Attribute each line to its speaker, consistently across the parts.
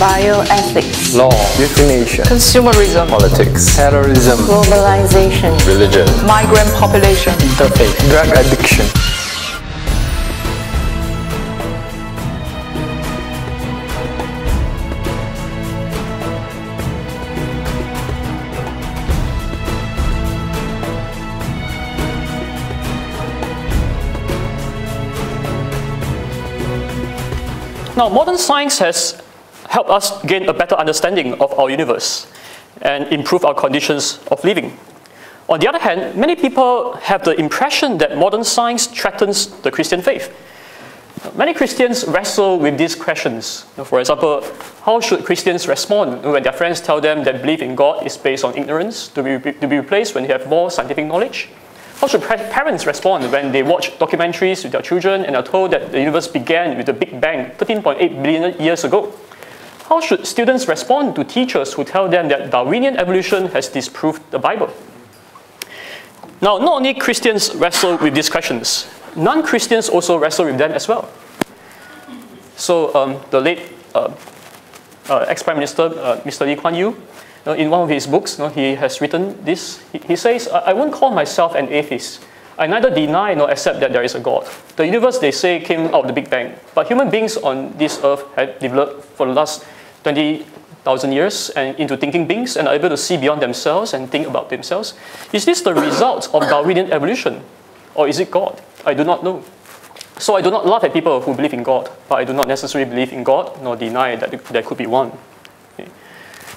Speaker 1: bioethics,
Speaker 2: law, euthanasia,
Speaker 3: consumerism,
Speaker 2: politics, terrorism,
Speaker 1: globalization,
Speaker 2: religion,
Speaker 3: migrant population,
Speaker 2: interfaith, drug addiction.
Speaker 4: Now, modern science has helped us gain a better understanding of our universe and improve our conditions of living. On the other hand, many people have the impression that modern science threatens the Christian faith. Many Christians wrestle with these questions. For example, how should Christians respond when their friends tell them that belief in God is based on ignorance to be, to be replaced when they have more scientific knowledge? How should parents respond when they watch documentaries with their children and are told that the universe began with the Big Bang 13.8 billion years ago? How should students respond to teachers who tell them that Darwinian evolution has disproved the Bible? Now, not only Christians wrestle with these questions, non Christians also wrestle with them as well. So, um, the late uh, uh, ex Prime Minister, uh, Mr. Lee Kuan Yew, in one of his books, he has written this. He, he says, I, I won't call myself an atheist. I neither deny nor accept that there is a God. The universe, they say, came out of the Big Bang. But human beings on this earth have developed for the last 20,000 years and into thinking beings and are able to see beyond themselves and think about themselves. Is this the result of Darwinian evolution? Or is it God? I do not know. So I do not laugh at people who believe in God, but I do not necessarily believe in God nor deny that there could be one.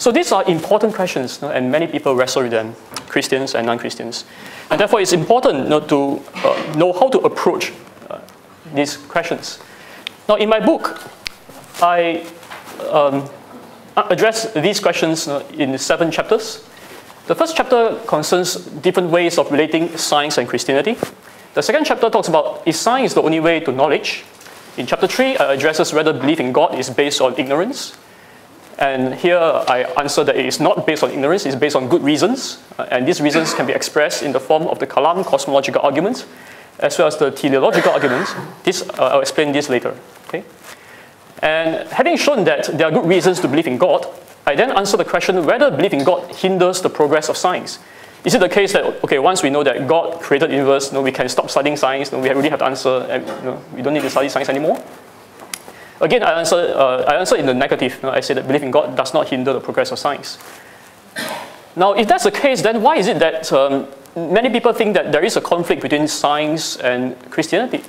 Speaker 4: So these are important questions, and many people wrestle with them, Christians and non-Christians. And therefore, it's important to uh, know how to approach uh, these questions. Now, in my book, I um, address these questions in seven chapters. The first chapter concerns different ways of relating science and Christianity. The second chapter talks about is science the only way to knowledge? In chapter 3, I addresses whether belief in God is based on ignorance. And here I answer that it is not based on ignorance, it's based on good reasons. Uh, and these reasons can be expressed in the form of the Kalam cosmological argument, as well as the teleological argument. This, uh, I'll explain this later. Okay? And having shown that there are good reasons to believe in God, I then answer the question whether belief in God hinders the progress of science. Is it the case that, okay, once we know that God created the universe, no, we can stop studying science, no, we really have to answer, and, we don't need to study science anymore? Again, I answer, uh, I answer in the negative. I say that belief in God does not hinder the progress of science. Now, if that's the case, then why is it that um, many people think that there is a conflict between science and Christianity?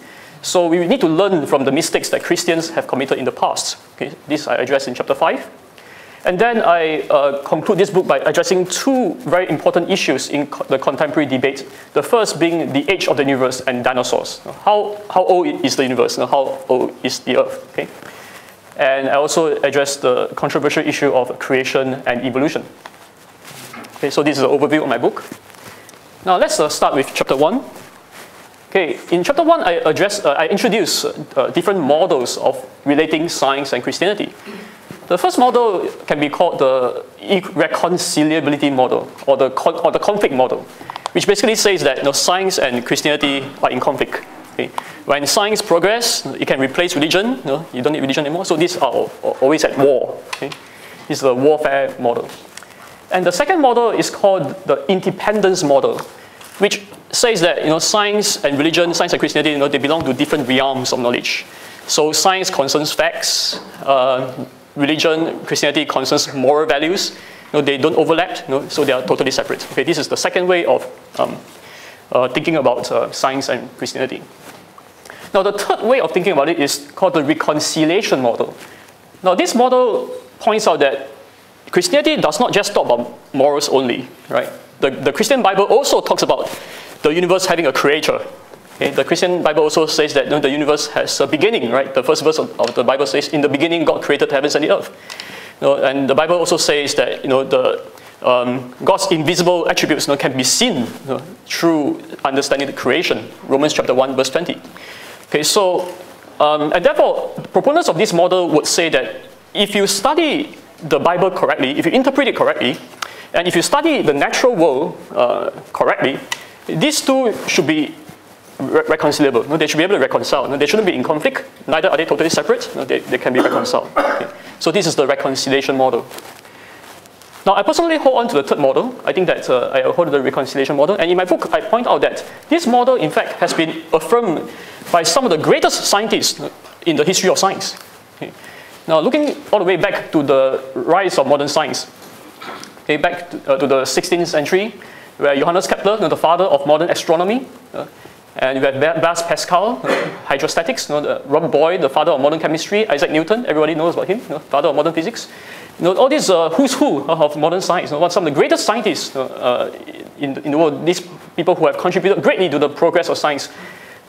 Speaker 4: So we need to learn from the mistakes that Christians have committed in the past. Okay, this I address in chapter 5. And then I uh, conclude this book by addressing two very important issues in co the contemporary debate. The first being the age of the universe and dinosaurs. How, how old is the universe? How old is the earth? Okay? And I also address the controversial issue of creation and evolution. Okay, so this is an overview of my book. Now let's uh, start with chapter 1. Okay, in chapter 1, I address, uh, I introduce uh, different models of relating science and Christianity. The first model can be called the reconciliability model or the, or the conflict model, which basically says that you know, science and Christianity are in conflict. Okay. When science progress, it can replace religion. You, know, you don't need religion anymore. So these are always at war. Okay. This is the warfare model. And the second model is called the independence model, which says that you know, science and religion, science and Christianity, you know, they belong to different realms of knowledge. So science concerns facts, uh, religion, Christianity concerns moral values. You know, they don't overlap, you know, so they are totally separate. Okay, this is the second way of um, uh, thinking about uh, science and Christianity. Now, the third way of thinking about it is called the reconciliation model. Now, this model points out that Christianity does not just talk about morals only, right? The, the Christian Bible also talks about the universe having a creator, Okay, the Christian Bible also says that you know, the universe has a beginning, right? The first verse of, of, the Bible says, "In the beginning, God created heavens and the earth." You know, and the Bible also says that you know the um, God's invisible attributes you know, can be seen you through understanding the creation. Romans chapter one, verse twenty. Okay, so um, and therefore, proponents of this model would say that if you study the Bible correctly, if you interpret it correctly, and if you study the natural world uh, correctly, these two should be re reconcilable. No, they should be able to reconcile. No, they shouldn't be in conflict. Neither are they totally separate. No, they, they can be reconciled. Okay. So this is the reconciliation model. Now, I personally hold on to the third model. I think that uh, I hold the reconciliation model. And in my book, I point out that this model, in fact, has been affirmed by some of the greatest scientists in the history of science. Okay. Now, looking all the way back to the rise of modern science, okay, back to, uh, to the 16th century, where Johannes Kepler, you know, the father of modern astronomy, uh, and you have Blaise Pascal, uh, hydrostatics, you know, Robert Boyle, the father of modern chemistry, Isaac Newton, everybody knows about him, you know, father of modern physics. You know, all these uh, who's who of modern science, you know, some of the greatest scientists uh, in, in the world, these people who have contributed greatly to the progress of science,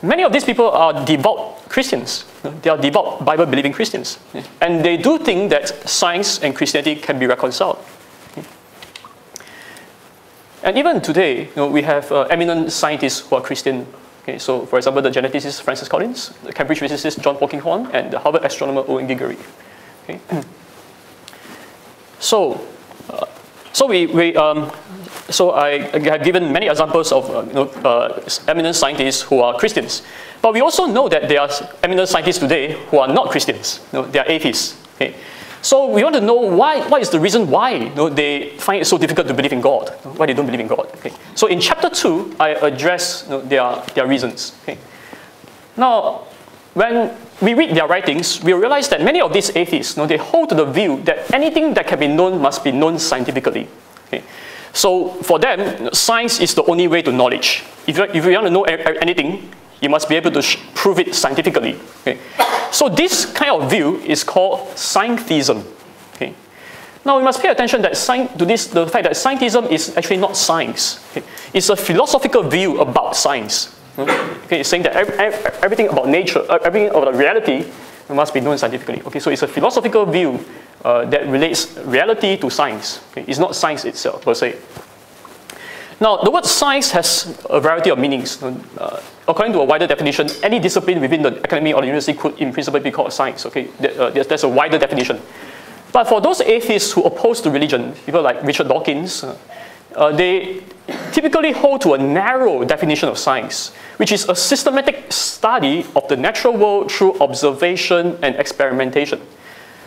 Speaker 4: many of these people are devout Christians. They are devout Bible believing Christians. And they do think that science and Christianity can be reconciled. And even today, you know, we have uh, eminent scientists who are Christian. Okay, so, for example, the geneticist Francis Collins, the Cambridge physicist John Polkinghorne, and the Harvard astronomer Owen Gingerich. Okay. so, uh, so we, we um, so I, have given many examples of uh, you know, uh, eminent scientists who are Christians. But we also know that there are eminent scientists today who are not Christians. You know, they are atheists. Okay? So we want to know why, what is the reason why you know, they find it so difficult to believe in God, why they don't believe in God. Okay? So in chapter 2, I address you know, their, their reasons. Okay? Now, when we read their writings, we realize that many of these atheists, you know, they hold to the view that anything that can be known must be known scientifically. Okay? So for them, science is the only way to knowledge. If you, if you want to know anything, you must be able to prove it scientifically. Okay? So this kind of view is called scientism. Okay? Now we must pay attention that to this, the fact that scientism is actually not science. Okay? It's a philosophical view about science. Okay, it's saying that every, everything about nature, uh, everything about reality must be known scientifically. Okay, so it's a philosophical view uh, that relates reality to science. Okay? It's not science itself per se. Now, the word science has a variety of meanings. Uh, according to a wider definition, any discipline within the academy or the university could in principle be called science. Okay, uh, there's, there's, a wider definition. But for those atheists who oppose to religion, people like Richard Dawkins, uh, uh, they typically hold to a narrow definition of science, which is a systematic study of the natural world through observation and experimentation.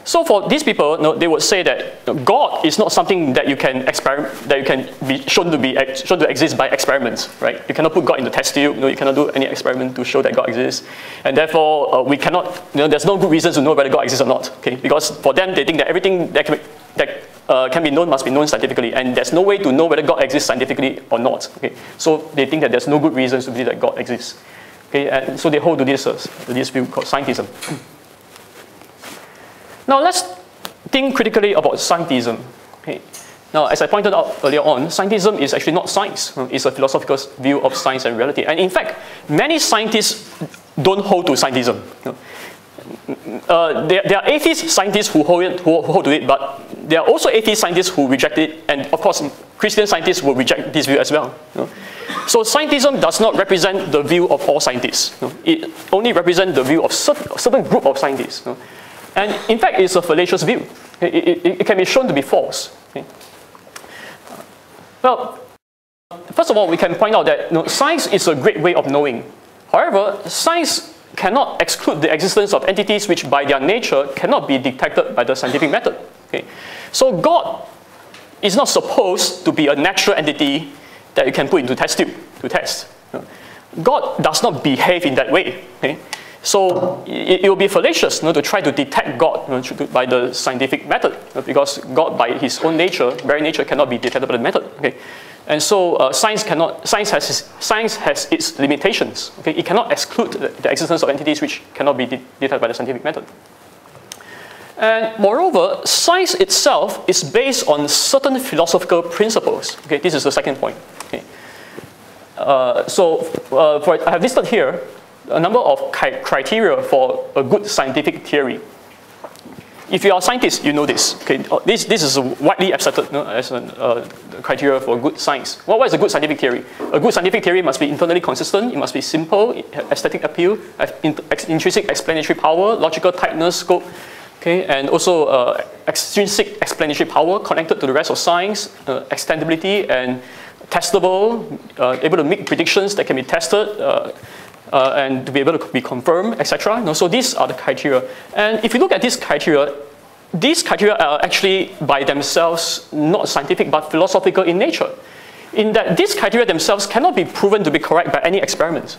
Speaker 4: So for these people, they would say that God is not something that you can experiment, that you can be shown to be shown to exist by experiments, right? You cannot put God in the test tube. You, cannot do any experiment to show that God exists, and therefore uh, we cannot. You know, there's no good reason to know whether God exists or not. Okay, because for them they think that everything that can be, that uh, can be known must be known scientifically, and there's no way to know whether God exists scientifically or not. Okay, so they think that there's no good reasons to believe that God exists. Okay, and so they hold to this uh, this view called scientism. Now let's think critically about scientism. Okay. Now, as I pointed out earlier on, scientism is actually not science. It's a philosophical view of science and reality. And in fact, many scientists don't hold to scientism. Uh, there, there, are atheist scientists who hold, it, who, hold to it, but there are also atheist scientists who reject it, and of course, Christian scientists will reject this view as well. So scientism does not represent the view of all scientists. It only represents the view of a certain group of scientists. And in fact, it's a fallacious view. It, it, it can be shown to be false. Okay. Well, first of all, we can point out that you know, science is a great way of knowing. However, science cannot exclude the existence of entities which by their nature cannot be detected by the scientific method. Okay. So God is not supposed to be a natural entity that you can put into test tube to test. God does not behave in that way. Okay. So it, it will be fallacious you know, to try to detect God you know, by the scientific method, because God, by his own nature, very nature, cannot be detected by the method. Okay? And so uh, science cannot, science has, science has its limitations. Okay? It cannot exclude the, the existence of entities which cannot be de detected by the scientific method. And moreover, science itself is based on certain philosophical principles. Okay, this is the second point. Okay. Uh, so uh, for, I have listed here a number of criteria for a good scientific theory. If you are a scientist, you know this. Okay, uh, this, this is widely accepted as a uh, criteria for good science. what is a good scientific theory? A good scientific theory must be internally consistent, it must be simple, aesthetic appeal, intrinsic explanatory power, logical tightness, scope, okay, and also uh, extrinsic explanatory power connected to the rest of science, uh, extendability and testable, uh, able to make predictions that can be tested, uh, uh, and to be able to be confirmed, etc. You know, so these are the criteria. And if you look at these criteria, these criteria are actually by themselves not scientific but philosophical in nature, in that these criteria themselves cannot be proven to be correct by any experiment.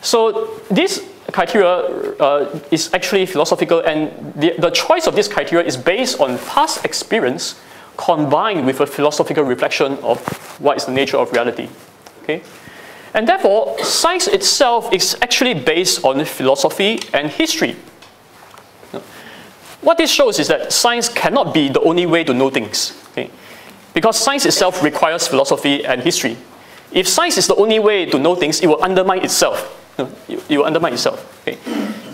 Speaker 4: So this criteria uh, is actually philosophical, and the, the choice of this criteria is based on past experience combined with a philosophical reflection of what is the nature of reality. Okay? And therefore, science itself is actually based on philosophy and history. What this shows is that science cannot be the only way to know things. Okay? Because science itself requires philosophy and history. If science is the only way to know things, it will undermine itself. It will undermine itself. Okay?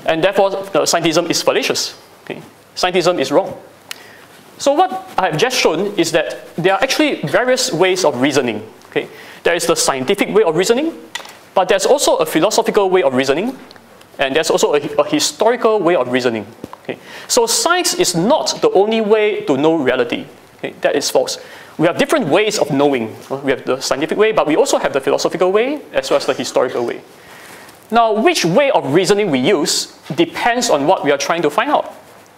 Speaker 4: And therefore, uh, scientism is fallacious. Okay? Scientism is wrong. So what I have just shown is that there are actually various ways of reasoning. Okay? There is the scientific way of reasoning, but there's also a philosophical way of reasoning, and there's also a, a historical way of reasoning. Okay? So science is not the only way to know reality. Okay? That is false. We have different ways of knowing. We have the scientific way, but we also have the philosophical way as well as the historical way. Now, which way of reasoning we use depends on what we are trying to find out.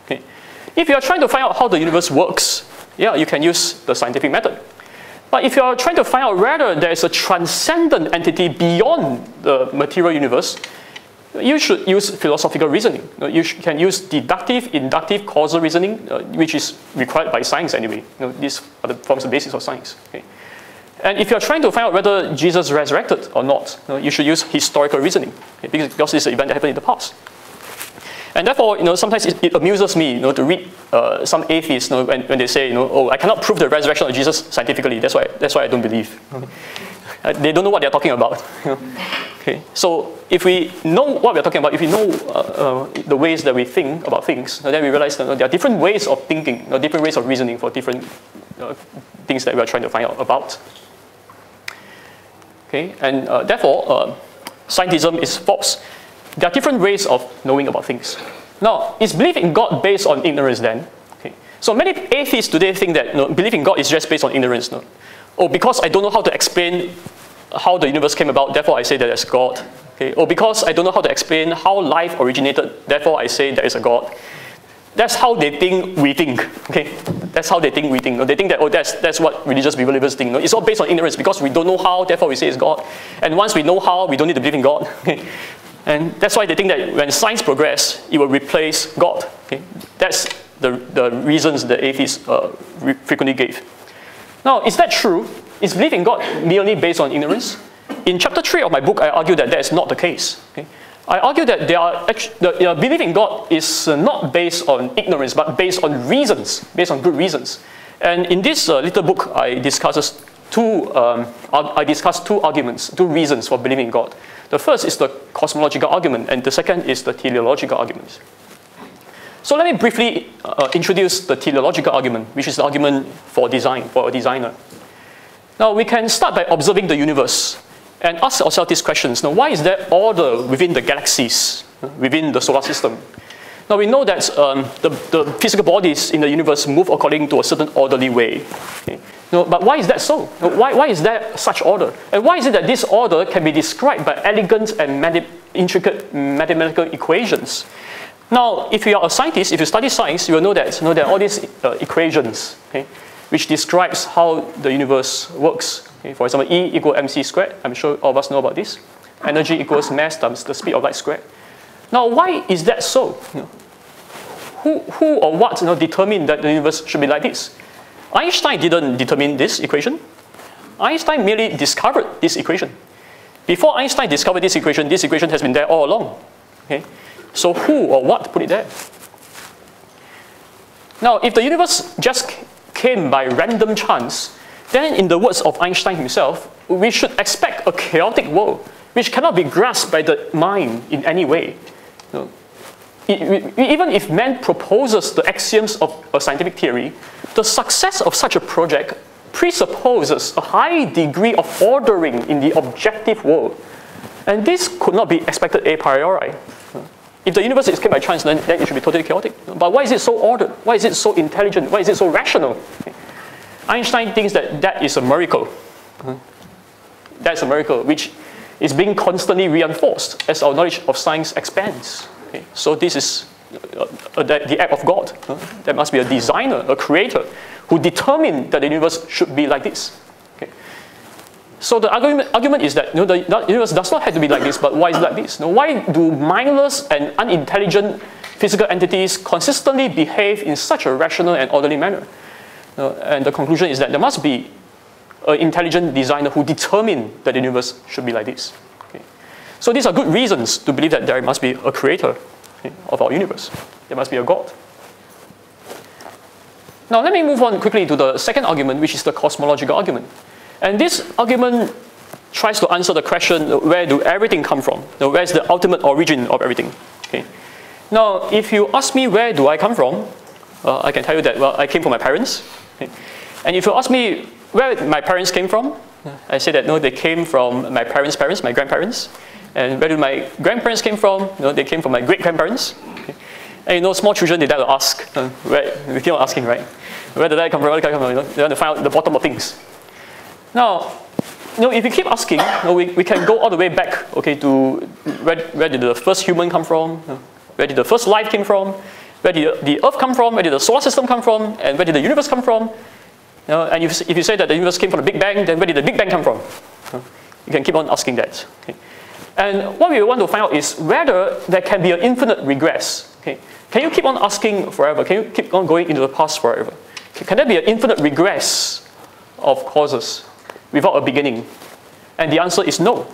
Speaker 4: Okay? If you are trying to find out how the universe works, yeah, you can use the scientific method. But if you are trying to find out whether there is a transcendent entity beyond the material universe, you should use philosophical reasoning. You can use deductive, inductive, causal reasoning, uh, which is required by science anyway. You these are the, forms the basis of science. And if you're trying to find out whether Jesus resurrected or not, you, should use historical reasoning, because, because it's an event that happened in the past. And therefore, you know, sometimes it, it amuses me, you know, to read uh, some atheists, you know, when, when they say, you know, oh, I cannot prove the resurrection of Jesus scientifically. That's why, that's why I don't believe. Uh, they don't know what they're talking about. Okay, so if we know what we're talking about, if we know uh, uh, the ways that we think about things, then we realize that there are different ways of thinking, different ways of reasoning for different uh, things that we are trying to find out about. Okay, and uh, therefore, uh, scientism is false. There are different ways of knowing about things. Now, is belief in God based on ignorance then? Okay. So many atheists today think that you know, belief in God is just based on ignorance. No? Oh, because I don't know how to explain how the universe came about, therefore I say that there's God. Okay. Or because I don't know how to explain how life originated, therefore I say there is a God. That's how they think we think. Okay, that's how they think we think. They think that oh, that's that's what religious believers think. No? It's all based on ignorance because we don't know how, therefore we say it's God. And once we know how, we don't need to believe in God. And that's why they think that when science progress, it will replace God. Okay? That's the, the reasons the atheists uh, frequently gave. Now, is that true? Is belief in God merely based on ignorance? In chapter 3 of my book, I argue that that is not the case. Okay? I argue that they are the uh, belief in God is uh, not based on ignorance, but based on reasons, based on good reasons. And in this uh, little book, I discuss two, um, I discuss two arguments, two reasons for believing in God. The first is the cosmological argument, and the second is the teleological argument. So let me briefly uh, introduce the teleological argument, which is the argument for design, for a designer. Now we can start by observing the universe and ask ourselves these questions. Now why is there order within the galaxies, within the solar system? Now we know that um, the, the, physical bodies in the universe move according to a certain orderly way. Okay? But why is that so? Why, why is there such order? And why is it that this order can be described by elegant and intricate mathematical equations? Now, if you are a scientist, if you study science, you will know that you know, there are all these uh, equations, okay, which describes how the universe works. Okay? For example, E equals mc squared. I'm sure all of us know about this. Energy equals mass times the speed of light squared. Now, why is that so? You know, who, who or what you know, determined that the universe should be like this? Einstein didn't determine this equation. Einstein merely discovered this equation. Before Einstein discovered this equation, this equation has been there all along. Okay? So who or what put it there? Now, if the universe just came by random chance, then in the words of Einstein himself, we should expect a chaotic world which cannot be grasped by the mind in any way. Even if man proposes the axioms of a scientific theory, the success of such a project presupposes a high degree of ordering in the objective world. And this could not be expected a priori. If the universe is came by chance, then, then it should be totally chaotic. But why is it so ordered? Why is it so intelligent? Why is it so rational? Einstein thinks that that is a miracle. That's a miracle which is being constantly reinforced as our knowledge of science expands. Okay? So this is uh, the, the act of God. Uh, there must be a designer, a creator, who determined that the universe should be like this. Okay. So the argument, argument is that you know, the, the universe does not have to be like this, but why is it like this? Know, why do mindless and unintelligent physical entities consistently behave in such a rational and orderly manner? Know, and the conclusion is that there must be an intelligent designer who determined that the universe should be like this. So these are good reasons to believe that there must be a creator of our universe. There must be a God. Now let me move on quickly to the second argument, which is the cosmological argument. And this argument tries to answer the question, where do everything come from? Where is the ultimate origin of everything? Okay. Now, if you ask me where do I come from, uh, I can tell you that, well, I came from my parents. Okay. And if you ask me where my parents came from, I say that no, they came from my parents' parents, my grandparents. And where do my grandparents came from? No, they came from my great-grandparents. Okay. And you know, small children, they like to ask, uh, where, we keep on asking, right? Where did I come from? Where did I come from? You know, they want to find out the bottom of things. Now, you know, if you keep asking, you know, we, we can go all the way back, okay, to where, where did the first human come from? Where did the first life came from? Where did the Earth come from? Where did the solar system come from? And where did the universe come from? You know, and if, if you say that the universe came from the Big Bang, then where did the Big Bang come from? You can keep on asking that. Okay. And what we want to find out is whether there can be an infinite regress. Okay. Can you keep on asking forever? Can you keep on going into the past forever? Can there be an infinite regress of causes without a beginning? And the answer is no.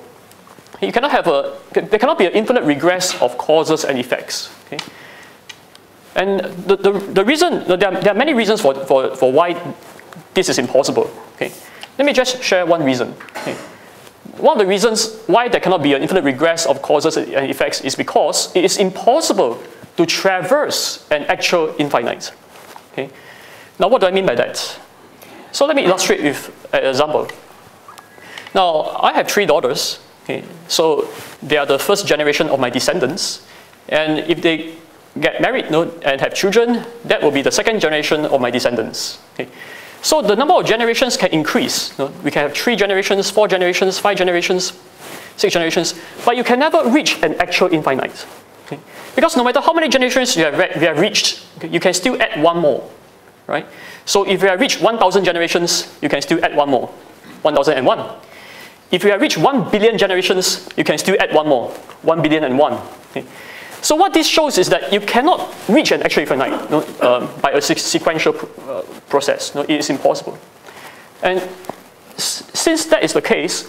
Speaker 4: You cannot have a, there cannot be an infinite regress of causes and effects. Okay? And the, the, the reason, there are, there are many reasons for, for, for why this is impossible. Okay? Let me just share one reason. Okay? One of the reasons why there cannot be an infinite regress of causes and effects is because it is impossible to traverse an actual infinite. Okay? Now, what do I mean by that? So let me illustrate with an example. Now, I have three daughters. Okay? So they are the first generation of my descendants. And if they get married and have children, that will be the second generation of my descendants. Okay? So the number of generations can increase. You know, we can have three generations, four generations, five generations, six generations, but you can never reach an actual infinite. Okay? Because no matter how many generations you have, you have reached, okay, you can still add one more. Right? So if you have reached 1,000 generations, you can still add one more, 1,001. If you have reached 1 billion generations, you can still add one more, 1 billion and one. Okay? So what this shows is that you cannot reach an actual infinite you know, by a sequential uh, process. You know, it is impossible. And since that is the case,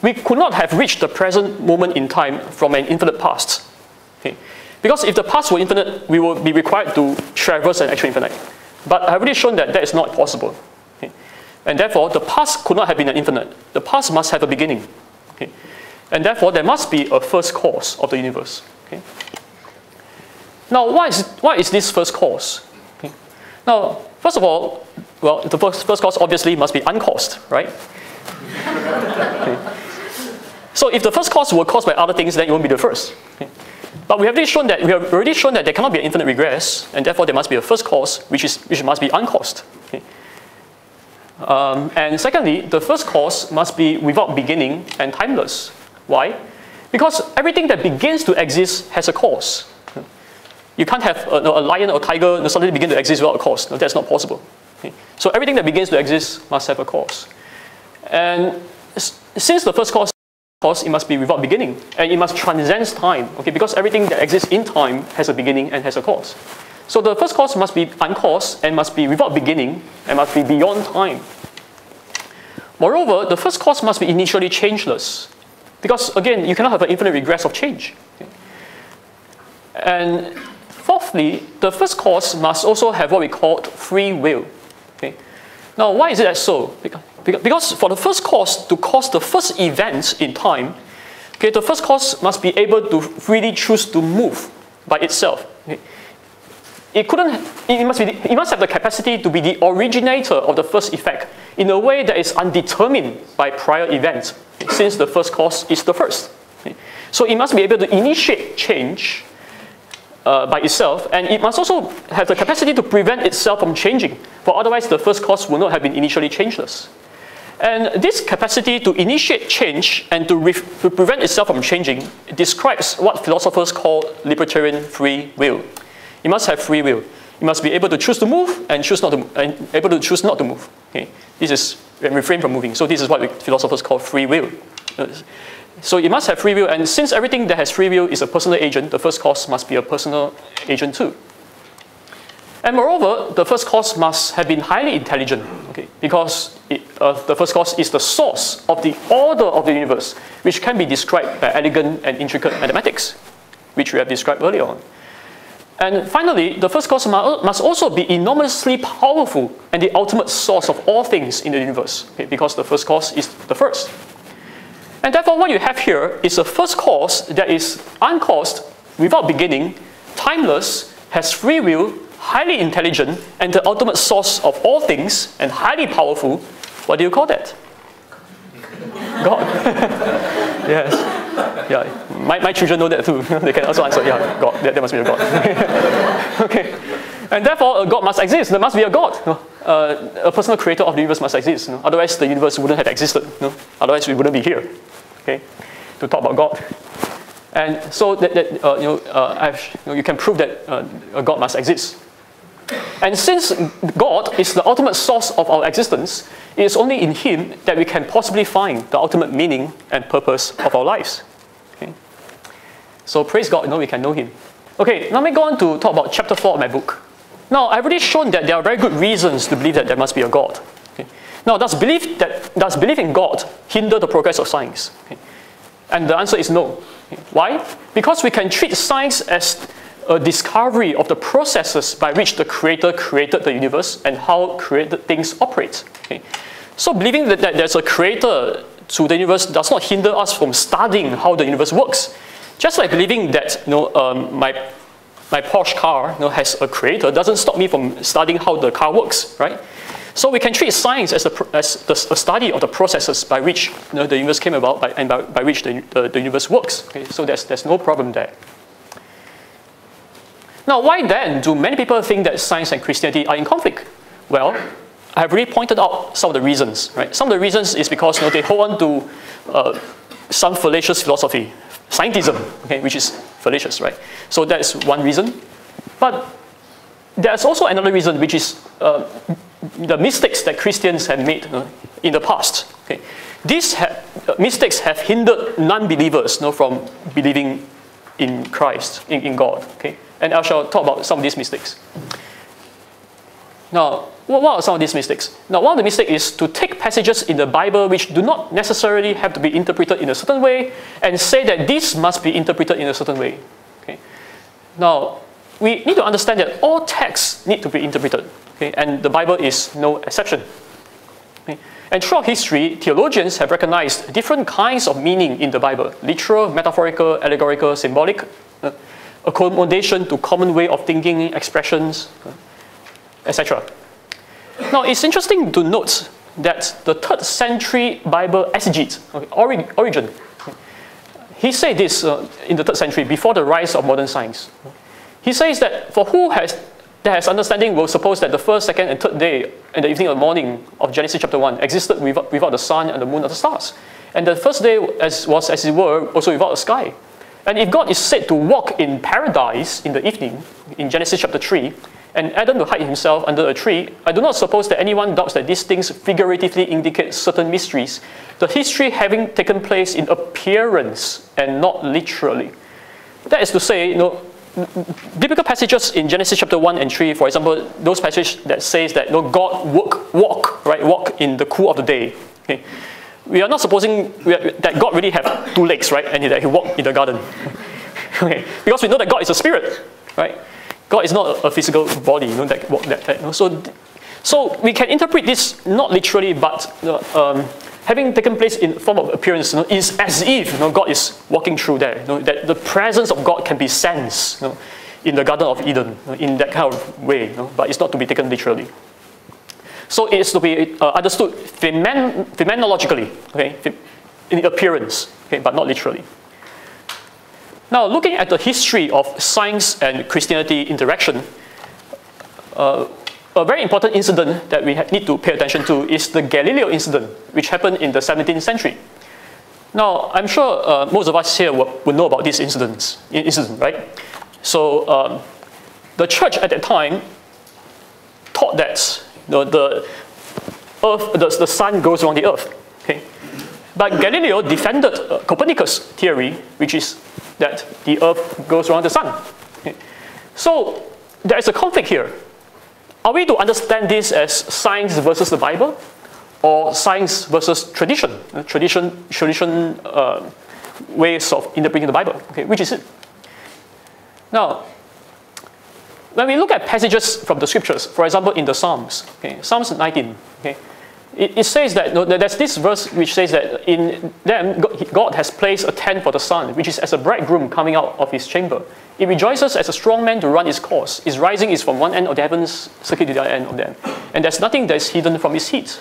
Speaker 4: we could not have reached the present moment in time from an infinite past. Okay? Because if the past were infinite, we would be required to traverse an actual infinite. But I've already shown that that is not possible. Okay? And therefore, the past could not have been an infinite. The past must have a beginning. Okay? And therefore, there must be a first cause of the universe. Okay? Now, why is, why is this first cause? Okay. Now, first of all, well, the first, first cause obviously must be uncaused, right? okay. So if the first cause were caused by other things, then it won't be the first. Okay. But we have already shown that we have already shown that there cannot be an infinite regress, and therefore there must be a first cause, which is which must be uncaused. Okay. Um, and secondly, the first cause must be without beginning and timeless. Why? Because everything that begins to exist has a cause. You can't have a, a lion or tiger suddenly begin to exist without a cause. No, that's not possible. Okay? So everything that begins to exist must have a cause. And since the first cause, cause, it must be without beginning, and it must transcend time. Okay, because everything that exists in time has a beginning and has a cause. So the first cause must be uncaused and must be without beginning and must be beyond time. Moreover, the first cause must be initially changeless, because again, you cannot have an infinite regress of change. Okay? And Fourthly, the first cause must also have what we call free will. Okay? Now, why is it that so? Because for the first cause to cause the first event in time, okay, the first cause must be able to freely choose to move by itself. Okay? It couldn't. It must be. It must have the capacity to be the originator of the first effect in a way that is undetermined by prior events, since the first cause is the first. Okay? So it must be able to initiate change uh, by itself, and it must also have the capacity to prevent itself from changing, for otherwise the first cause would not have been initially changeless. And this capacity to initiate change and to, to prevent itself from changing describes what philosophers call libertarian free will. It must have free will. It must be able to choose to move and choose not to, and able to choose not to move. Okay? This is and refrain from moving. So this is what philosophers call free will. So it must have free will, and since everything that has free will is a personal agent, the first cause must be a personal agent too. And moreover, the first cause must have been highly intelligent, okay, because it, uh, the first cause is the source of the order of the universe, which can be described by elegant and intricate mathematics, which we have described earlier on. And finally, the first cause must also be enormously powerful and the ultimate source of all things in the universe, okay, because the first cause is the first. And therefore, what you have here is a first cause that is uncaused, without beginning, timeless, has free will, highly intelligent, and the ultimate source of all things, and highly powerful. What do you call that? God. yes. Yeah. My, my children know that too. they can also answer, yeah, God. There, must be a God. okay. And therefore, a God must exist. There must be a God. No? Uh, a personal creator of the universe must exist. No? Otherwise, the universe wouldn't have existed. No? Otherwise, we wouldn't be here. Okay, to talk about God. And so that, that uh, you know, uh, you, know, you can prove that uh, a God must exist. And since God is the ultimate source of our existence, it is only in Him that we can possibly find the ultimate meaning and purpose of our lives. Okay? So praise God, you know, we can know Him. Okay, now let me go on to talk about chapter 4 of my book. Now, I've already shown that there are very good reasons to believe that there must be a God. Now, does belief, that, does belief in God hinder the progress of science? Okay? And the answer is no. Okay? Why? Because we can treat science as a discovery of the processes by which the Creator created the universe and how created things operate. Okay? So, believing that, that there's a Creator to the universe does not hinder us from studying how the universe works. Just like believing that you know, um, my, my Porsche car you know, has a creator doesn't stop me from studying how the car works, right? So we can treat science as a, as the, a study of the processes by which you know, the universe came about by, and by, by which the, the, the universe works. Okay? So there's, there's no problem there. Now, why then do many people think that science and Christianity are in conflict? Well, I have already pointed out some of the reasons. Right? Some of the reasons is because you know, they hold on to uh, some fallacious philosophy, scientism, okay, which is fallacious, right? So that's one reason. But there's also another reason, which is uh, the mistakes that Christians have made uh, in the past. Okay? These ha- uh, mistakes have hindered non-believers you know, from believing in Christ, in, in God. Okay? And I shall talk about some of these mistakes. Now, what are some of these mistakes? Now, one of the mistakes is to take passages in the Bible which do not necessarily have to be interpreted in a certain way and say that this must be interpreted in a certain way. Okay? Now, we need to understand that all texts need to be interpreted, okay? and the Bible is no exception. Okay? And throughout history, theologians have recognized different kinds of meaning in the Bible literal, metaphorical, allegorical, symbolic, uh, accommodation to common way of thinking, expressions, uh, etc. Now, it's interesting to note that the third century Bible exegete, okay, Origen, he said this uh, in the third century before the rise of modern science. He says that for who has that has understanding will suppose that the first, second, and third day and the evening or morning of Genesis chapter 1 existed without, without the sun and the moon and the stars. And the first day as, was, as it were, also without a sky. And if God is said to walk in paradise in the evening, in Genesis chapter 3, and Adam to hide himself under a tree, I do not suppose that anyone doubts that these things figuratively indicate certain mysteries, the history having taken place in appearance and not literally. That is to say, you know, biblical passages in Genesis chapter 1 and 3, for example, those passages that says that you know, God walk, walk, right, walk in the cool of the day. Okay. We are not supposing that God really have two legs, right, and that he walked in the garden. okay. Because we know that God is a spirit, right? God is not a physical body, you know, that, that, that you know? So, so we can interpret this not literally, but know, um, having taken place in form of appearance, you know, is as if you know, God is walking through there. You know, that the presence of God can be sensed you know, in the Garden of Eden, in that kind of way, but it's not to be taken literally. So it is to be uh, understood phenon- phenomenologically, okay, in appearance, okay, but not literally. Now, looking at the history of science and Christianity interaction, uh, a very important incident that we need to pay attention to is the Galileo incident, which happened in the 17th century. Now, I'm sure uh, most of us here will, know about this incident, incident right? So, um, the church at that time taught that the, the earth, the, the sun goes around the earth. Okay? But Galileo defended uh, Copernicus' theory, which is that the earth goes around the sun. Okay? So there is a conflict here. Are we to understand this as science versus the Bible, or science versus tradition? Uh, tradition, tradition uh, ways of interpreting the Bible. Okay, which is it? Now, when we look at passages from the scriptures, for example, in the Psalms, okay, Psalms 19, okay, it, it says that there's this verse which says that in them God has placed a tent for the sun, which is as a bridegroom coming out of his chamber. It rejoices as a strong man to run its course. Its rising is from one end of the heavens, circuit to the other end of them. And there's nothing that is hidden from its heat.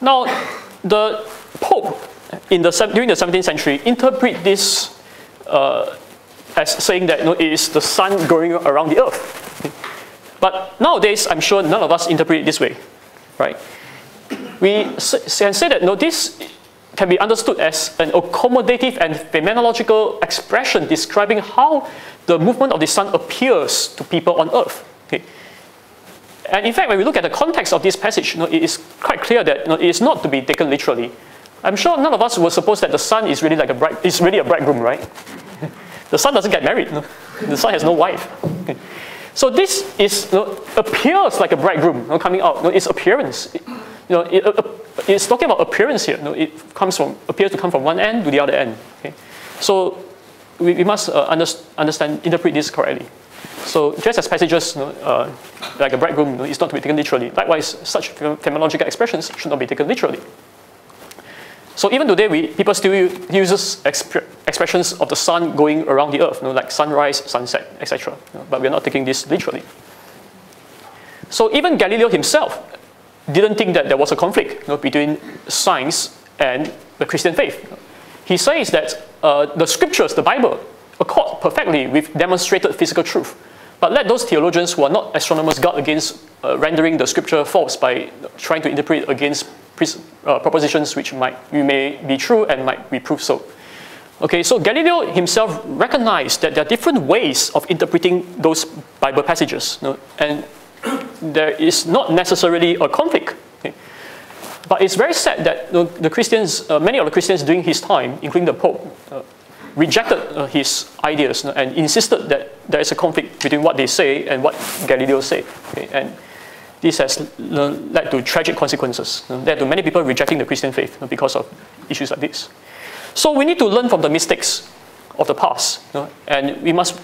Speaker 4: Now, the Pope in the, during the 17th century interpret this uh, as saying that you know, it is the sun going around the earth. But nowadays, I'm sure none of us interpret it this way, right? We can say that know, this can be understood as an accommodative and phenomenological expression describing how the movement of the sun appears to people on earth. Okay? And in fact, when we look at the context of this passage, you know, it is quite clear that you know, it is not to be taken literally. I'm sure none of us would suppose that the sun is really like a bride, is really a bridegroom, right? the sun doesn't get married. No? The sun has no wife. So this is you know, appears like a bridegroom you know, coming out. You know, its appearance, you know, it, uh, it's talking about appearance here. You know, it comes from appears to come from one end to the other end. Okay? So we, we must uh, under, understand, interpret this correctly. So just as passages you know, uh, like a bridegroom you know, is not to be taken literally, likewise such phenomenological expressions should not be taken literally. So even today, we, people still use exp expressions of the sun going around the earth, you know, like sunrise, sunset, etc. You know, but we're not taking this literally. So even Galileo himself didn't think that there was a conflict you know, between science and the Christian faith. He says that uh, the scriptures, the Bible, accord perfectly with demonstrated physical truth. But let those theologians who are not astronomers guard against uh, rendering the scripture false by trying to interpret against uh, propositions which might you may be true and might be proved so. Okay, so Galileo himself recognized that there are different ways of interpreting those Bible passages, you know, and there is not necessarily a conflict. Okay. But it's very sad that know, the Christians, uh, many of the Christians during his time, including the Pope, uh, rejected uh, his ideas and insisted that there is a conflict between what they say and what Galileo said. Okay, and this has led to tragic consequences, led to many people rejecting the Christian faith because of issues like this. So we need to learn from the mistakes of the past, and we must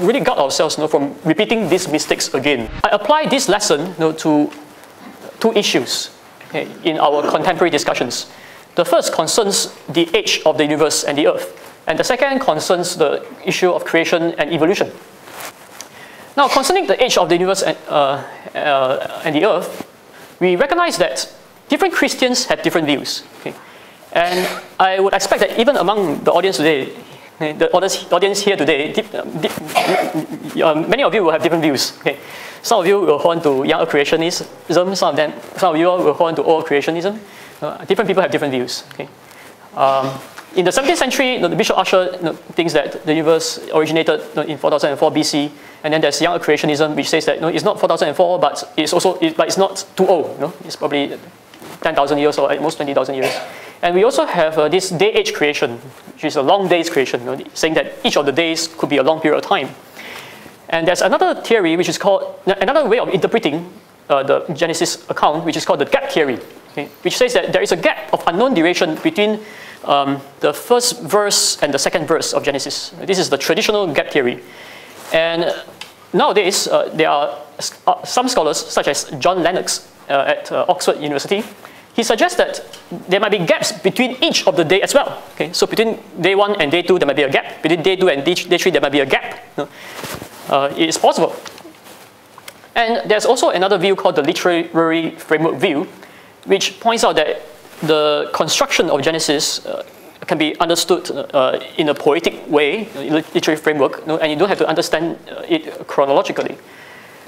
Speaker 4: really guard ourselves from repeating these mistakes again. I apply this lesson to two issues okay, in our contemporary discussions. The first concerns the age of the universe and the earth, and the second concerns the issue of creation and evolution. Now, concerning the age of the universe and, uh, uh, and the earth, we recognize that different Christians have different views. Okay? And I would expect that even among the audience today, the audience, here today, uh, many of you will have different views. Okay? Some of you will hold on to young creationism, some of them, some of you will hold on to old creationism. Uh, different people have different views. Okay? Um, in the 17th century, you know, the Bishop Ussher you know, thinks that the universe originated you know, in 4004 BC, and then there's young creationism, which says that it's not 4004, but it's also it, but it's not too old. It's probably 10,000 years or at most 20,000 years. And we also have uh, this day age creation, which is a long days creation, saying that each of the days could be a long period of time. And there's another theory which is called another way of interpreting uh, the Genesis account, which is called the gap theory, okay, which says that there is a gap of unknown duration between um, the first verse and the second verse of Genesis. This is the traditional gap theory. And nowadays, uh, there are uh, some scholars, such as John Lennox uh, at uh, Oxford University, he suggests that there might be gaps between each of the day as well. Okay, so between day one and day two, there might be a gap. Between day two and day, three, there might be a gap. Uh, it is possible. And there's also another view called the literary framework view, which points out that the construction of Genesis uh, can be understood uh, in a poetic way, literary framework, and you don't have to understand uh, it chronologically.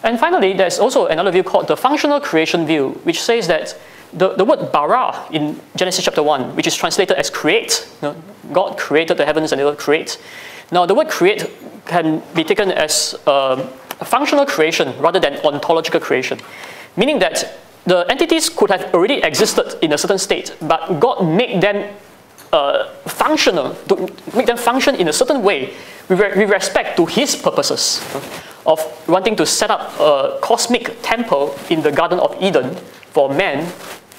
Speaker 4: And finally, there's also another view called the functional creation view, which says that the, the word bara in Genesis chapter 1, which is translated as create, you know, God created the heavens and the earth create. Now, the word create can be taken as a functional creation rather than ontological creation, meaning that the entities could have already existed in a certain state, but God made them uh, functional, to make them function in a certain way with, with respect to His purposes of wanting to set up a cosmic temple in the Garden of Eden for man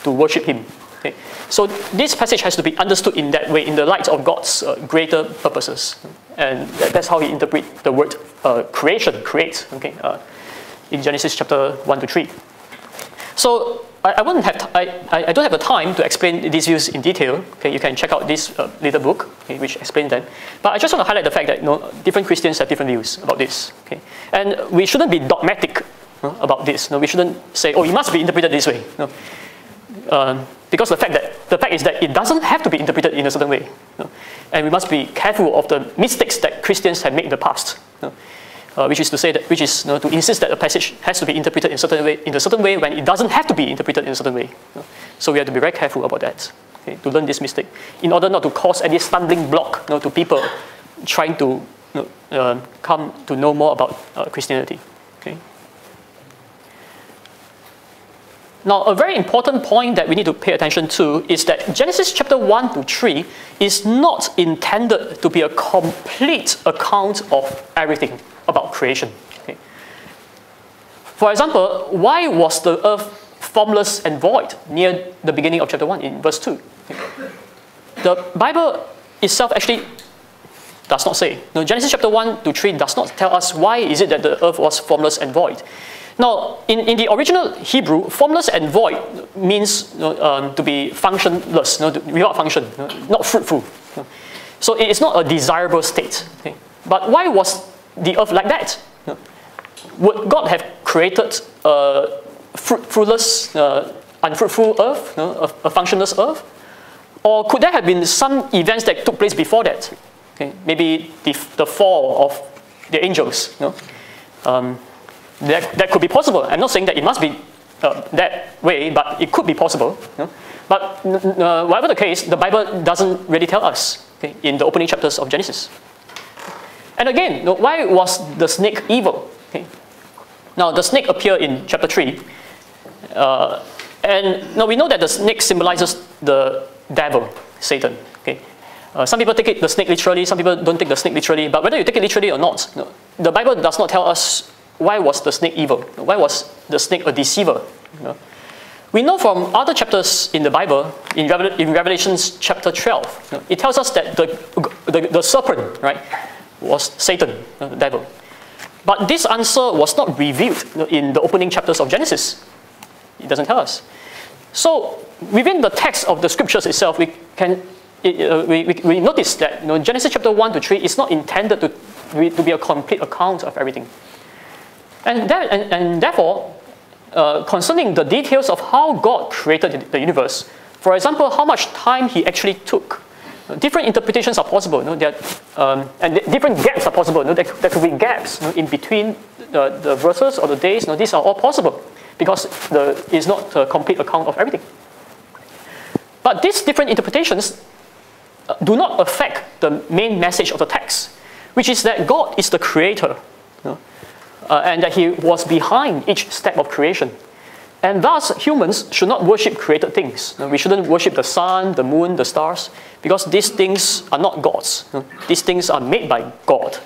Speaker 4: to worship Him. Okay? So this passage has to be understood in that way, in the light of God's uh, greater purposes, and that's how He interprets the word uh, creation, create. Okay, uh, in Genesis chapter one to three. So I, I wouldn't have t- I, I I don't have the time to explain these views in detail. Okay, you can check out this uh, little book okay, which explains them. But I just want to highlight the fact that you know, different Christians have different views about this. Okay, and we shouldn't be dogmatic about this. No, we shouldn't say, oh, it must be interpreted this way. Know. Um, because the fact that the fact is that it doesn't have to be interpreted in a certain way, know. and we must be careful of the mistakes that Christians have made in the past. know. Uh, which is to say that, which is you know, to insist that a passage has to be interpreted in a certain way, in a certain way when it doesn't have to be interpreted in a certain way. So we have to be very careful about that. Okay, to learn this mistake, in order not to cause any stumbling block you know, to people trying to you know, uh, come to know more about uh, Christianity. Okay. Now, a very important point that we need to pay attention to is that Genesis chapter 1 to 3 is not intended to be a complete account of everything about creation. Okay? For example, why was the earth formless and void near the beginning of chapter 1 in verse 2? Okay? The Bible itself actually does not say. No, Genesis chapter 1 to 3 does not tell us why is it that the earth was formless and void. Now, in, in the original Hebrew, formless and void means you know, um, to be functionless, you know, without function, you know, not fruitful. So it is not a desirable state. okay. But why was the earth like that? Would God have created a fruitfulness, uh, unfruitful earth, a, a functionless earth? Or could there have been some events that took place before that? Okay, maybe the, the fall of the angels. You know? um, that, that could be possible. I'm not saying that it must be uh, that way, but it could be possible. You know? But uh, whatever the case, the Bible doesn't really tell us okay, in the opening chapters of Genesis. And again, why was the snake evil? Okay. Now, the snake appeared in chapter 3. Uh, and now we know that the snake symbolizes the devil, Satan. Okay. Uh, some people take it, the snake literally, some people don't take the snake literally, but whether you take it literally or not, no, the Bible does not tell us why was the snake evil, why was the snake a deceiver. you know. We know from other chapters in the Bible, in, Revel- in Revelations chapter 12, you know, it tells us that the, the, the serpent, right, was Satan, you know, the devil. But this answer was not revealed in the opening chapters of Genesis. It doesn't tell us. So within the text of the scriptures itself, we can uh, we, we, we notice that you know, Genesis chapter 1 to 3 is not intended to, to be a complete account of everything. And, that, and, and therefore, uh, concerning the details of how God created the, universe, for example, how much time He actually took, different interpretations are possible. You know, there um, and different gaps are possible. You know, there, there could be gaps you know, in between the, the verses or the days. You know, these are all possible because the, it's not a complete account of everything. But these different interpretations uh, do not affect the main message of the text, which is that God is the creator, uh, and that He was behind each step of creation. And thus, humans should not worship created things. We shouldn't worship the sun, the moon, the stars, because these things are not gods. These things are made by God.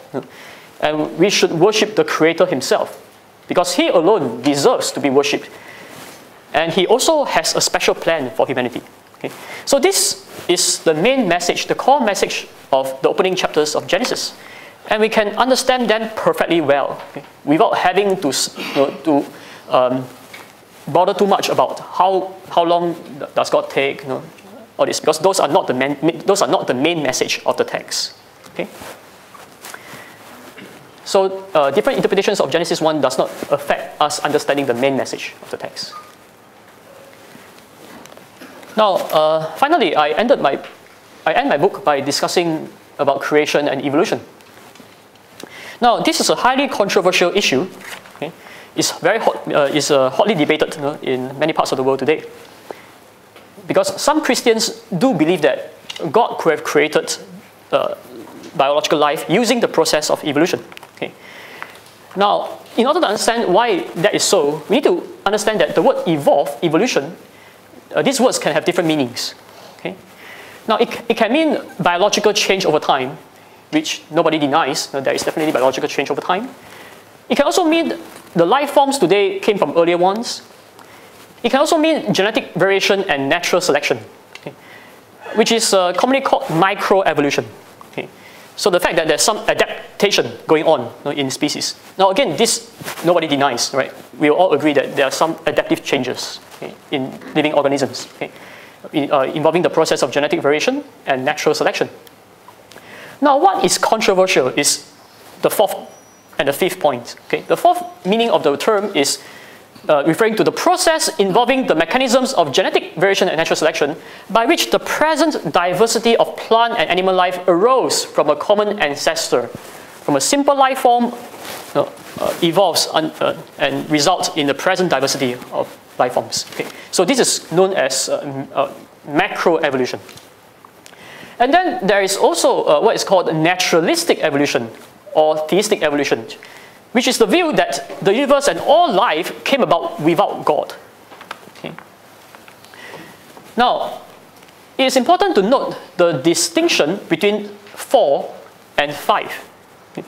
Speaker 4: And we should worship the Creator Himself, because He alone deserves to be worshipped. And He also has a special plan for humanity. Okay? So, this is the main message, the core message of the opening chapters of Genesis. And we can understand them perfectly well okay, without having to, you know, to um, bother too much about how, how long does God take, you know, all this, because those are not the main, those are not the main message of the text. Okay? So uh, different interpretations of Genesis 1 does not affect us understanding the main message of the text. Now, uh, finally, I ended my, I end my book by discussing about creation and evolution. Now, this is a highly controversial issue. Okay? It's very hot, uh, it's uh, hotly debated you know, in many parts of the world today. Because some Christians do believe that God could have created uh, biological life using the process of evolution. Okay? Now, in order to understand why that is so, we need to understand that the word evolve, evolution, uh, these words can have different meanings. Okay? Now, it, it can mean biological change over time, which nobody denies. No, there is definitely biological change over time. It can also mean the life forms today came from earlier ones. It can also mean genetic variation and natural selection, okay? which is uh, commonly called microevolution. So the fact that there's some adaptation going on you know, in species. Now again, this nobody denies, right? We all agree that there are some adaptive changes okay, in living organisms in, uh, involving the process of genetic variation and natural selection. Now what is controversial is the fourth and the fifth point. Okay? The fourth meaning of the term is uh, referring to the process involving the mechanisms of genetic variation and natural selection by which the present diversity of plant and animal life arose from a common ancestor, from a simple life form uh, uh, evolves uh, and results in the present diversity of life forms. Okay. So this is known as uh, uh, macroevolution. And then there is also what is called naturalistic evolution or atheistic evolution which is the view that the universe and all life came about without God. Okay. Now, it is important to note the distinction between 4 and 5. Okay.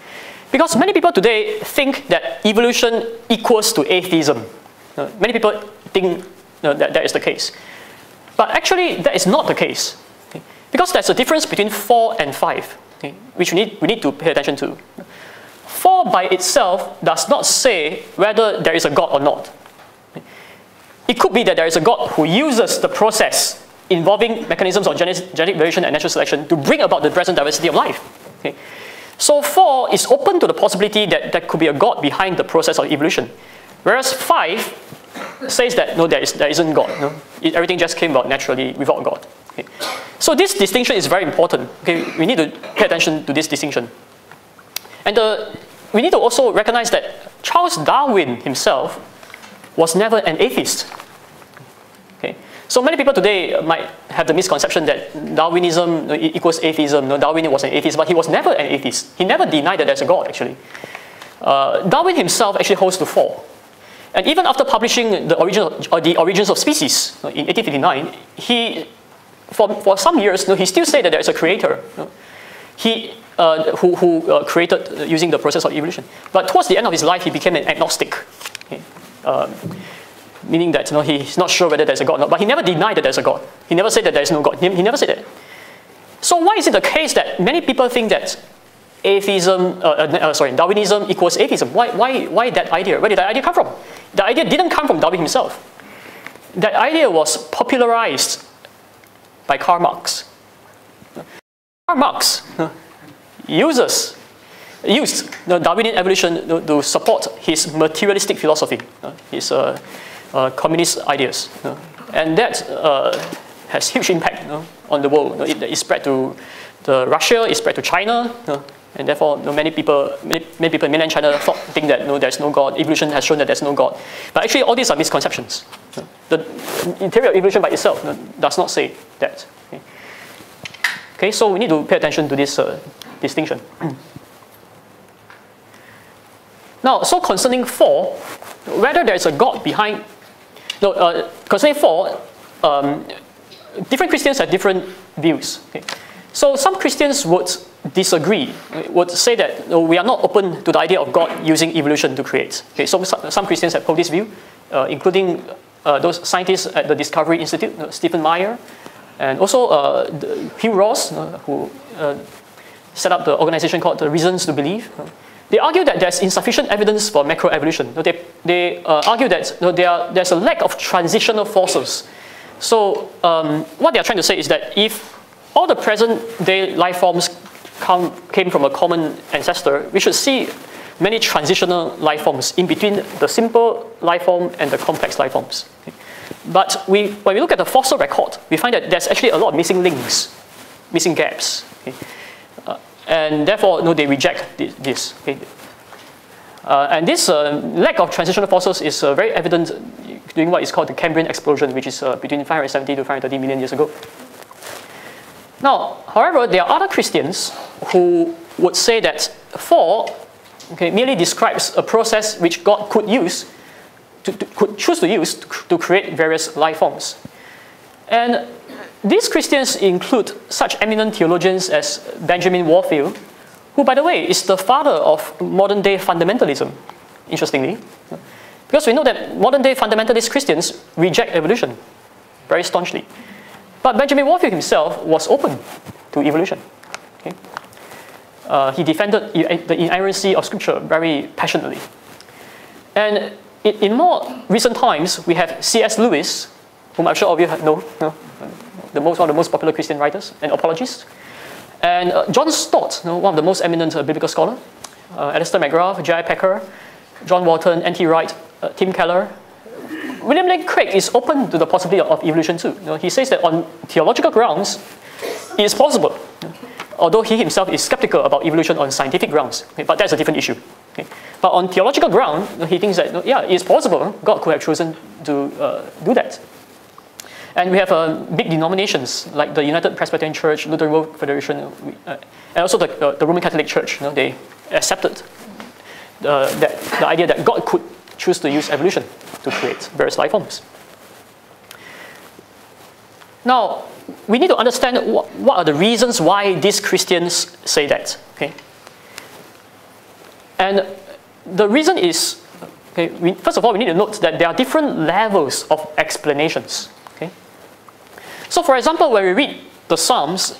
Speaker 4: Because many people today think that evolution equals to atheism. Uh, many people think uh, that that is the case. But actually, that is not the case. Okay. Because there's a difference between 4 and 5, which we need, we need to pay attention to. 4 by itself does not say whether there is a God or not. It could be that there is a God who uses the process involving mechanisms of genetic variation and natural selection to bring about the present diversity of life. Okay? So 4 is open to the possibility that there could be a God behind the process of evolution. Whereas 5 says that no, there, is, there isn't God. No? It, everything just came about naturally without God. Okay? So this distinction is very important. Okay? We need to pay attention to this distinction. And the we need to also recognize that Charles Darwin himself was never an atheist. Okay? So many people today might have the misconception that Darwinism equals atheism. No, Darwin was an atheist, but he was never an atheist. He never denied that there's a God, actually. Uh, Darwin himself actually holds to four. And even after publishing the, origin uh, the Origins of Species in 1859, he, for, for some years, no, he still said that there is a creator. He, uh, who, who uh, created uh, using the process of evolution. But towards the end of his life, he became an agnostic, okay? um, meaning that you know, he's not sure whether there's a God or not. But he never denied that there's a God. He never said that there's no God. He, he never said that. So why is it the case that many people think that atheism, uh, uh, uh, sorry, Darwinism equals atheism? Why, why, why that idea? Where did that idea come from? The idea didn't come from Darwin himself. That idea was popularized by Karl Marx. Karl Marx uses used the Darwinian evolution to, support his materialistic philosophy, uh, his uh, uh, communist ideas. Uh, and that uh, has huge impact on the world. It, it, spread to the Russia, it spread to China, and therefore many people, many, many people in mainland China think that no, there's no God. Evolution has shown that there's no God. But actually all these are misconceptions. The theory of evolution by itself does not say that. Okay, okay so we need to pay attention to this uh, distinction. now, so concerning four, whether there is a God behind, no, uh, concerning four, um, different Christians have different views. Okay? So some Christians would disagree, would say that we are not open to the idea of God using evolution to create. Okay, so some Christians have held this view, uh, including uh, those scientists at the Discovery Institute, uh, Stephen Meyer, and also uh, Hugh Ross, uh, who uh, set up the organization called the Reasons to Believe. They argue that there's insufficient evidence for macroevolution. They, they argue that know, are, there's a lack of transitional fossils. So um, what they are trying to say is that if all the present day life forms come, came from a common ancestor, we should see many transitional life forms in between the simple life form and the complex life forms. But we, when we look at the fossil record, we find that there's actually a lot of missing links, missing gaps. Okay? and therefore no, they reject this. Okay. Uh, and this uh, lack of transitional fossils is uh, very evident during what is called the Cambrian explosion, which is uh, between 570 to 530 million years ago. Now, however, there are other Christians who would say that 4 okay, merely describes a process which God could use, to, to- could choose to use to, to create various life forms. And these Christians include such eminent theologians as Benjamin Warfield, who, by the way, is the father of modern day fundamentalism, interestingly. Because we know that modern day fundamentalist Christians reject evolution very staunchly. But Benjamin Warfield himself was open to evolution. Okay? Uh, he defended the inerrancy of Scripture very passionately. And in, more recent times, we have C.S. Lewis, whom I'm sure all of you know, know, the most, one of the most popular Christian writers and apologists. And uh, John Stott, you know, one of the most eminent uh, biblical scholar, uh, Alister McGrath, J.I. Packer, John Walton, N.T. Wright, uh, Tim Keller. William Lane Craig is open to the possibility of evolution too. You know, he says that on theological grounds, it is possible, although he himself is skeptical about evolution on scientific grounds. okay, but that's a different issue. okay. But on theological ground, he thinks that yeah, it's possible. God could have chosen to uh, do that. And we have uh, big denominations like the United Presbyterian Church, Lutheran World Federation, uh, uh, and also the, uh, the Roman Catholic Church. You know, they accepted the, that, the idea that God could choose to use evolution to create various life forms. Now, we need to understand what, what are the reasons why these Christians say that. Okay? And the reason is, okay, we, first of all, we need to note that there are different levels of explanations. Okay? So, for example, when we read the Psalms,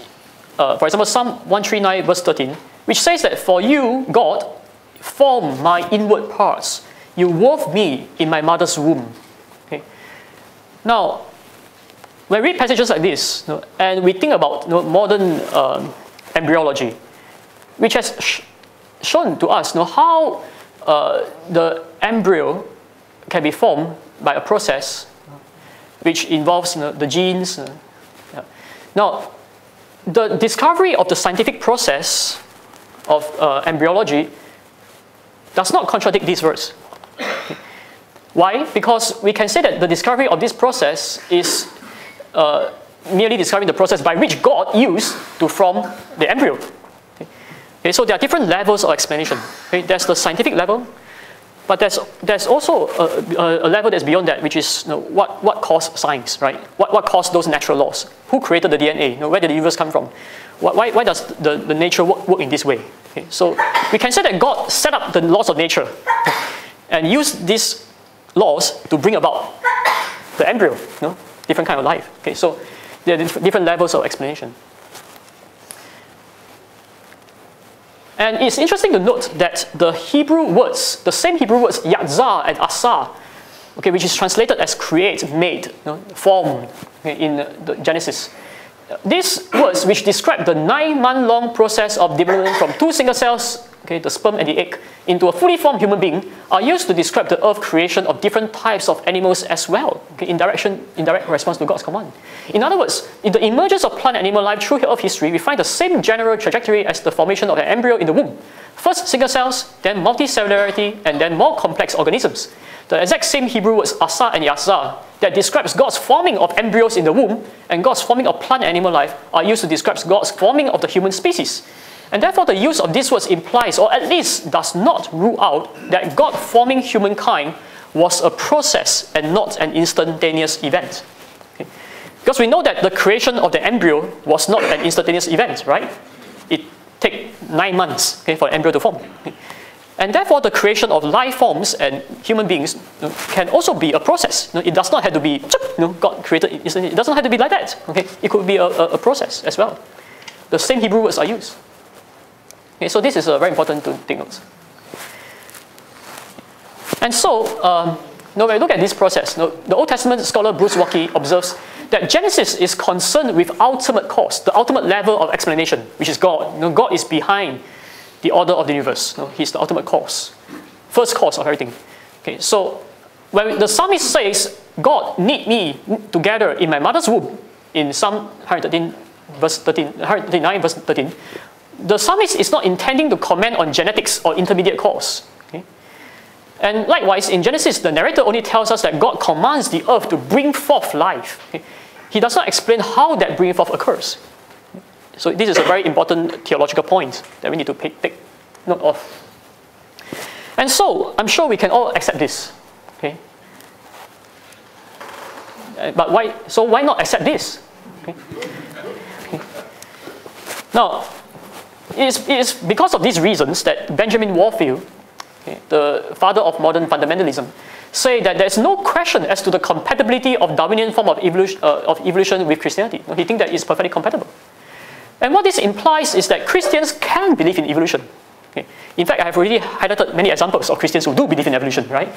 Speaker 4: uh, for example, Psalm 139, verse 13, which says that for you, God, form my inward parts. You wove me in my mother's womb. Okay? Now, when we read passages like this, you know, and we think about you know, modern um, embryology, which has sh- shown to us you know, how uh, the embryo can be formed by a process which involves you know, the genes. yeah. Now, the discovery of the scientific process of uh, embryology does not contradict this verse. Why? Because we can say that the discovery of this process is uh, merely discovering the process by which God used to form the embryo. Okay. Okay, so there are different levels of explanation. Okay, there's the scientific level, but there's, there's also a, a, level that's beyond that, which is you know, what, what caused science, right? What, what caused those natural laws? Who created the DNA? You know, where did the universe come from? Why, why, why does the, the nature work, work in this way? Okay, so we can say that God set up the laws of nature and use these laws to bring about the embryo, you know, different kind of life. Okay, so there are dif- different levels of explanation. And it's interesting to note that the Hebrew words, the same Hebrew words, yatzar and asa, okay, which is translated as create, made, you know, formed okay, in the Genesis. These words, which describe the nine-month-long process of development from two single cells, okay, the sperm and the egg, into a fully formed human being, are used to describe the earth creation of different types of animals as well, okay, in, direction, in direct response to God's command. In other words, in the emergence of plant and animal life through earth history, we find the same general trajectory as the formation of an embryo in the womb. First single cells, then multicellularity, and then more complex organisms. The exact same Hebrew words asa and yasa that describes God's forming of embryos in the womb and God's forming of plant and animal life are used to describe God's forming of the human species. And therefore, the use of these words implies, or at least does not rule out, that God forming humankind was a process and not an instantaneous event. Okay? Because we know that the creation of the embryo was not an instantaneous event, right? It take nine months okay, for an embryo to form. Okay? And therefore, the creation of life forms and human beings you know, can also be a process. You know, it does not have to be, you know, God created it. It doesn't have to be like that. Okay? It could be a, a, a process as well. The same Hebrew words are used. Okay, so this is uh, very important to take notes. And so, um, know, when we look at this process, the Old Testament scholar Bruce Waltke observes that Genesis is concerned with ultimate cause, the ultimate level of explanation, which is God. You know, God is behind the order of the universe. No? he's the ultimate cause, first cause of everything. Okay, so when the psalmist says, God knit me together in my mother's womb, in Psalm 113, verse 13, 139, verse 13, the psalmist is not intending to comment on genetics or intermediate cause. Okay? And likewise, in Genesis, the narrator only tells us that God commands the earth to bring forth life. Okay? He does not explain how that bringing forth occurs. So this is a very important theological point that we need to take note of. And so, I'm sure we can all accept this. Okay? Uh, But why, so why not accept this? Okay? Okay. Now, it is, it is because of these reasons that Benjamin Warfield, okay, the father of modern fundamentalism, say that there's no question as to the compatibility of Darwinian form of evolution, uh, of evolution with Christianity. He thinks that it's perfectly compatible. And what this implies is that Christians can believe in evolution. Okay. In fact, I have already highlighted many examples of Christians who do believe in evolution, right?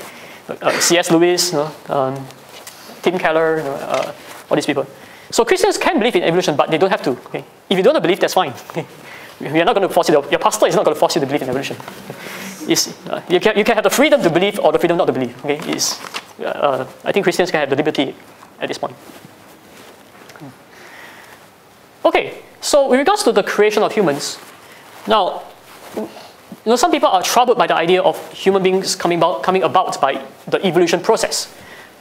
Speaker 4: Uh, C.S. Lewis, you know, um, Tim Keller, you know, uh, all these people. So Christians can believe in evolution, but they don't have to. Okay? If you don't believe, that's fine. Okay? We are not going to force you. To, your pastor is not going to force you to believe in evolution. Uh, you, can, you can have the freedom to believe or the freedom not to believe. Okay? Uh, I think Christians can have the liberty at this point. Okay, so with regards to the creation of humans, now, you know, some people are troubled by the idea of human beings coming about, coming about by the evolution process.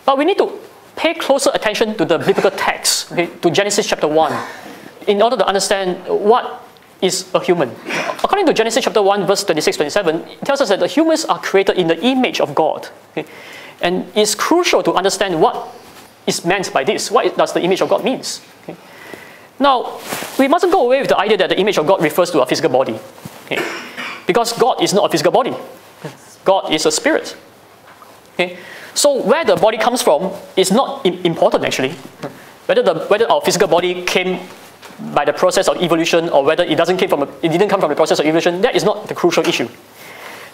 Speaker 4: But we need to pay closer attention to the biblical text, okay, to Genesis chapter 1, in order to understand what is a human. According to Genesis chapter 1, verse 26 27, it tells us that the humans are created in the image of God. Okay? And it's crucial to understand what is meant by this. What does the image of God means? Okay? Now, we mustn't go away with the idea that the image of God refers to a physical body. Okay? Because God is not a physical body. God is a spirit. Okay? So where the body comes from is not important actually. Whether, the, whether our physical body came by the process of evolution or whether it doesn't came from a, it didn't come from the process of evolution, that is not the crucial issue.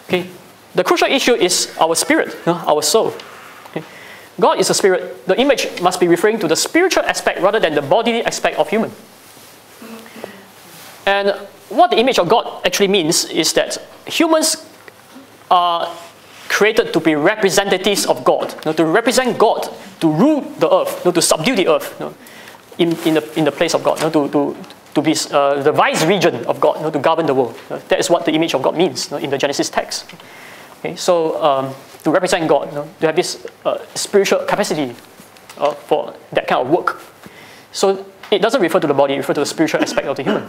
Speaker 4: Okay? The crucial issue is our spirit, our soul. God is a spirit. The image must be referring to the spiritual aspect rather than the bodily aspect of human. And what the image of God actually means is that humans are created to be representatives of God, you know, to represent God, to rule the earth, you know, to subdue the earth you know, in, in, the, in the place of God, you know, to, to, to be uh, the vice regent of God, you know, to govern the world. You know, that is what the image of God means you know, in the Genesis text. Okay, so um, to represent God, you know, to have this uh, spiritual capacity uh, for that kind of work. So it doesn't refer to the body, it refers to the spiritual aspect of the human.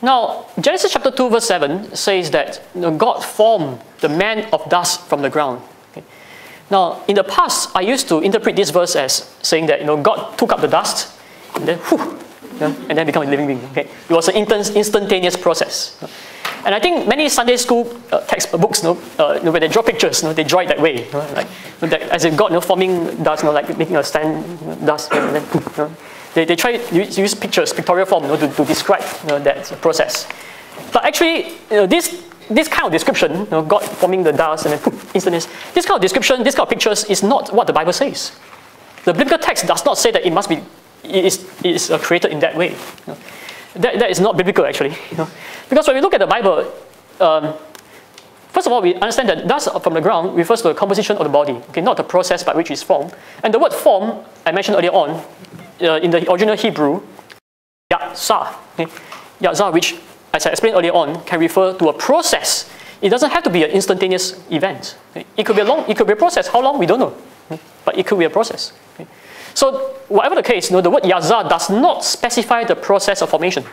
Speaker 4: Now, Genesis chapter 2, verse 7 says that you know, God formed the man of dust from the ground. Okay. Now, in the past, I used to interpret this verse as saying that you know, God took up the dust and then, whew, know, and then become a living being. Okay. It was an instant, instantaneous process. And I think many Sunday school uh, textbooks, you know, uh, you know, when they draw pictures, you know, they draw it that way. You know, like, you know, that, as if God you know, forming dust, you know, like making a stand, you know, dust, and then, you know, they, they try to use, use pictures, pictorial form, you know, to, to describe you know, that process. But actually, you know, this, this kind of description, you know, God forming the dust and then poof, instantaneous, this kind of description, this kind of pictures is not what the Bible says. The biblical text does not say that it must be, it is, it is uh, created in that way. That, that is not biblical actually. Because when we look at the Bible, um, first of all, we understand that dust from the ground refers to the composition of the body, okay, not the process by which it's formed. And the word form, I mentioned earlier on, uh, in the original Hebrew, yatsa, okay? yatsa, which, as I explained earlier on, can refer to a process. It doesn't have to be an instantaneous event. It could be a long, it could be a process. How long we don't know, but it could be a process. Okay? So whatever the case, you know, the word yaza does not specify the process of formation.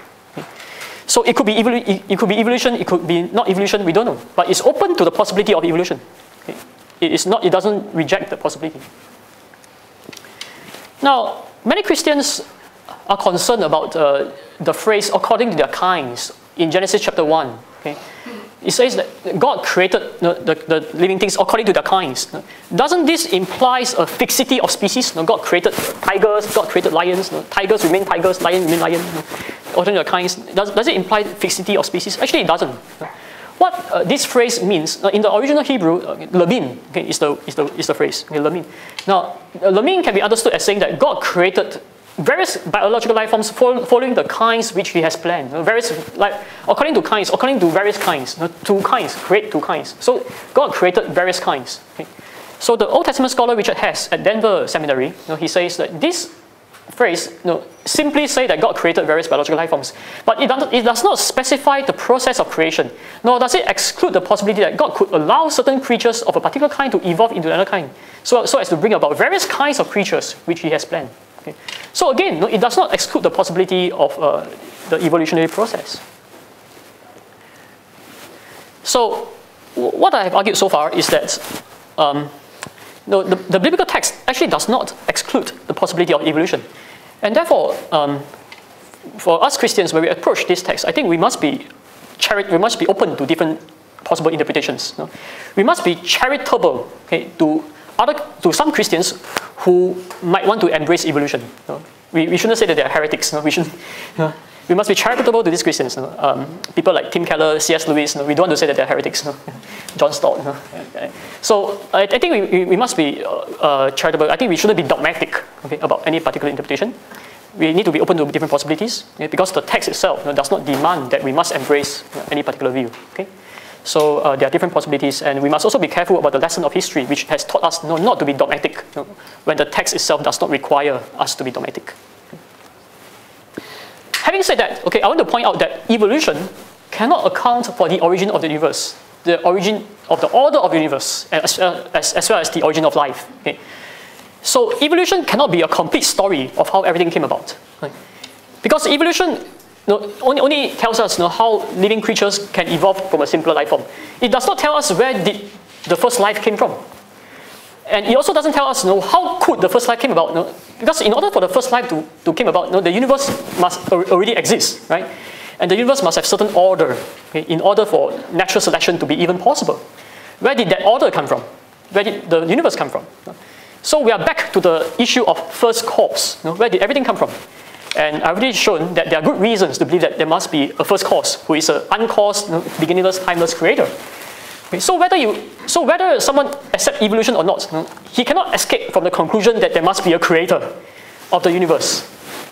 Speaker 4: So it could be evolu- it, could be evolution, it could be not evolution, we don't know. But it's open to the possibility of evolution. It is not, it doesn't reject the possibility. Now, many Christians are concerned about uh, the phrase according to their kinds in Genesis chapter 1. Okay? It says that God created the, the, the living things according to their kinds. Doesn't this imply a fixity of species? God created tigers, God created lions. Tigers remain tigers, lions remain lions. According to their kinds. Does, does it imply fixity of species? Actually, it doesn't. What uh, this phrase means, uh, in the original Hebrew, uh, lemin okay, is, the, is, the, is the phrase, okay, lemin. Now, uh, lemin can be understood as saying that God created various biological life forms following the kinds which He has planned. Various, like, according to kinds, according to various kinds, two kinds, create two kinds. So God created various kinds. Okay. So the Old Testament scholar Richard Hess at Denver Seminary, you know, he says that this phrase you know, simply say that God created various biological life forms, but it does, it does not specify the process of creation, nor does it exclude the possibility that God could allow certain creatures of a particular kind to evolve into another kind, so, so as to bring about various kinds of creatures which He has planned. Okay. So again, it does not exclude the possibility of uh, the evolutionary process. So what I have argued so far is that um, no, the, the biblical text actually does not exclude the possibility of evolution. And therefore, um, for us Christians, when we approach this text, I think we must be, we must be open to different possible interpretations. no? We must be charitable okay, to, other, to some Christians who might want to embrace evolution. no? We, we shouldn't say that they are heretics. No? We, should, no? we must be charitable to these Christians. Um, people like Tim Keller, C.S. Lewis, we don't want to say that they're heretics. No? John Stott. So I, I think we, we, must be uh, uh, charitable. I think we shouldn't be dogmatic okay, about any particular interpretation we need to be open to different possibilities okay, because the text itself you know, does not demand that we must embrace you know, any particular view. Okay? So uh, there are different possibilities, and we must also be careful about the lesson of history, which has taught us know, not to be dogmatic when the text itself does not require us to be dogmatic. Having said that, okay, I want to point out that evolution cannot account for the origin of the universe, the origin of the order of the universe, as, as, as well as the origin of life. Okay? So evolution cannot be a complete story of how everything came about. Right? Because evolution know, only, only tells us you know, how living creatures can evolve from a simpler life form. It does not tell us where did the first life came from. And it also doesn't tell us you know, how could the first life came about. You know? Because in order for the first life to, to came about, you know, the universe must already exist, right? And the universe must have certain order okay, in order for natural selection to be even possible. Where did that order come from? Where did the universe come from? So we are back to the issue of first cause. You know, where did everything come from? And I've already shown that there are good reasons to believe that there must be a first cause who is an uncaused, beginningless, timeless creator. Okay, so whether you, so whether someone accepts evolution or not, he cannot escape from the conclusion that there must be a creator of the universe,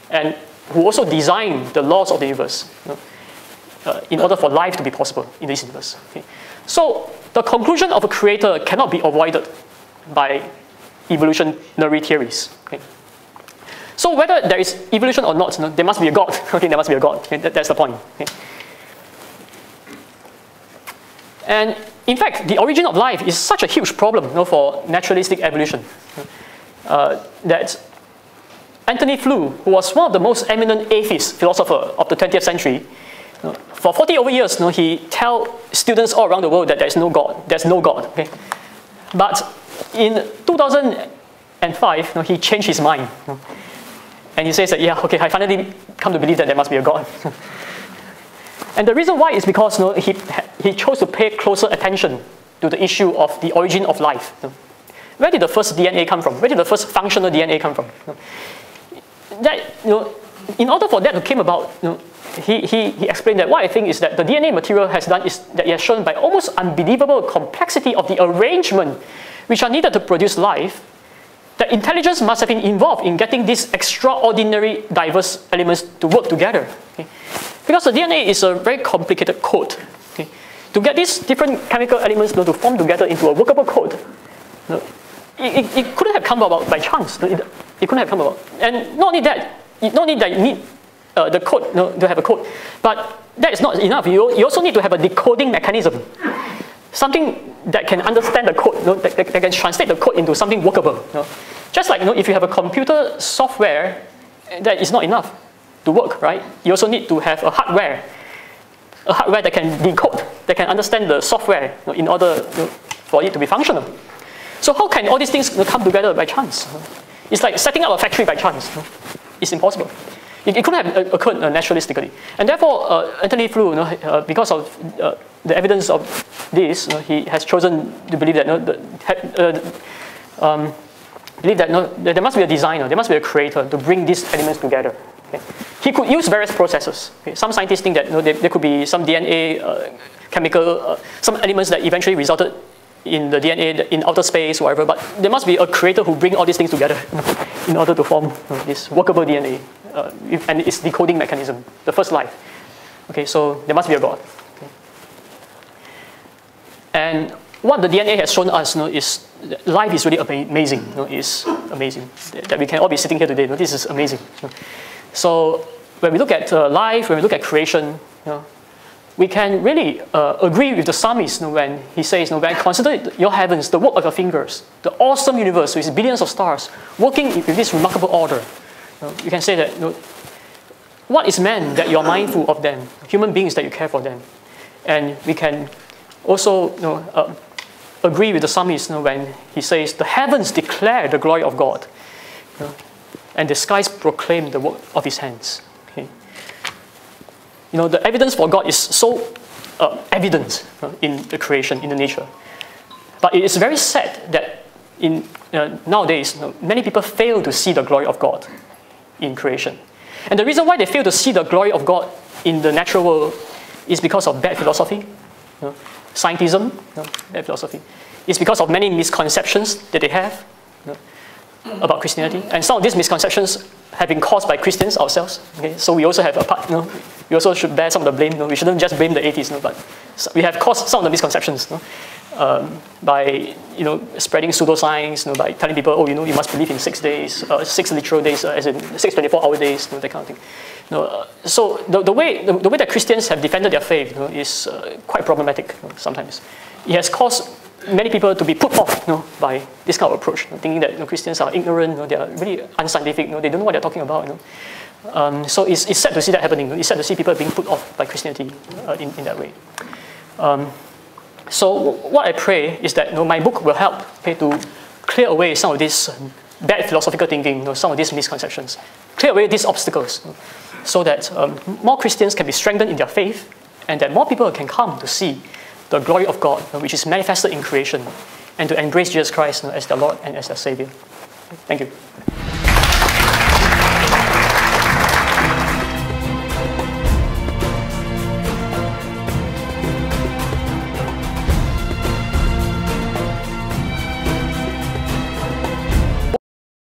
Speaker 4: and who also designed the laws of the universe uh, in order for life to be possible in this universe. Okay. So the conclusion of a creator cannot be avoided by evolutionary theories. Okay. So whether there is evolution or not, there must be a God. Okay, there must be a God. Okay, that, that's the point. Okay. And in fact, the origin of life is such a huge problem you know, for naturalistic evolution uh, that Antony Flew, who was one of the most eminent atheist philosopher of the 20th century, know, for 40 over years, you know, he tell students all around the world that there is no God. There's no God. Okay? But in 2005, you know, he changed his mind. You know, and he says that, yeah, okay, I finally come to believe that there must be a God. and the reason why is because you know, he, he chose to pay closer attention to the issue of the origin of life. Where did the first DNA come from? Where did the first functional DNA come from? That, you know, in order for that to come about, you know, he, he, he explained that what I think is that the DNA material has done is that it has shown by almost unbelievable complexity of the arrangement which are needed to produce life, that intelligence must have been involved in getting these extraordinary diverse elements to work together. Okay? Because the DNA is a very complicated code. Okay? To get these different chemical elements you know, to form together into a workable code, you know, it, it, it, couldn't have come about by chance. It, it couldn't have come about. And not only that, not only that you need uh, the code you know, to have a code, but that is not enough. You, you also need to have a decoding mechanism. Something that can understand the code, you know, that, that, that, can translate the code into something workable. You know. Just like you know, if you have a computer software, eh, that is not enough to work, right? You also need to have a hardware, a hardware that can decode, that can understand the software you know, in order for it to be functional. So how can all these things come together by chance? It's like setting up a factory by chance. It's impossible. It, it couldn't have occurred uh, naturalistically. And therefore, uh, Antony Flew, you know, uh, because of uh, the evidence of this, you know, he has chosen to believe that, you know, the, uh, um, believe that, there must be a designer, there must be a creator to bring these elements together. Okay. He could use various processes. Okay. Some scientists think that you know, there, there could be some DNA, uh, chemical, some elements that eventually resulted in the DNA in outer space, whatever, but there must be a creator who bring all these things together in order to form this workable DNA uh, and its decoding mechanism, the first life. Okay, so there must be a God. Okay. And what the DNA has shown us you know, is life is really amazing. You know, is amazing that we can all be sitting here today. You know, this is amazing. So when we look at uh, life, when we look at creation, you know, we can really uh, agree with the psalmist when he says, when consider your heavens, the work of your fingers, the awesome universe with billions of stars, working with this remarkable order. You, can say that, what is man that you are mindful of them, human beings that you care for them. And we can also you know, uh, agree with the psalmist you know, when he says, The heavens declare the glory of God, you know, and the skies proclaim the work of his hands. Okay? You know, the evidence for God is so uh, evident in the creation, in the nature. But it is very sad that in, uh, nowadays, many people fail to see the glory of God in creation. And the reason why they fail to see the glory of God in the natural world is because of bad philosophy, you know, scientism, you know, bad philosophy. It's because of many misconceptions that they have you know, about Christianity. And some of these misconceptions have been caused by Christians ourselves. Okay? So we also have a part, you know, we also should bear some of the blame. You know? We shouldn't just blame the atheists, you know, but we have caused some of the misconceptions. You know? Um, by you know spreading pseudoscience, you know, by telling people, oh, you know, you must believe in six days, uh, six literal days, uh, as in six 24-hour days, you know, that kind of thing. You know, uh, so the, the way the, the, way that Christians have defended their faith you know, is uh, quite problematic you know, sometimes. It has caused many people to be put off you know, by this kind of approach, thinking that you know, Christians are ignorant, you know, they are really unscientific, you know, they don't know what they're talking about. you Um, so it's, it's sad to see that happening. It's sad to see people being put off by Christianity uh, in, in that way. Um, so what I pray is that you know, my book will help okay, to clear away some of this bad philosophical thinking, you know, some of these misconceptions, clear away these obstacles, so that um, more Christians can be strengthened in their faith, and that more people can come to see the glory of God, which is manifested in creation, and to embrace Jesus Christ as their Lord and as their Savior. Thank you.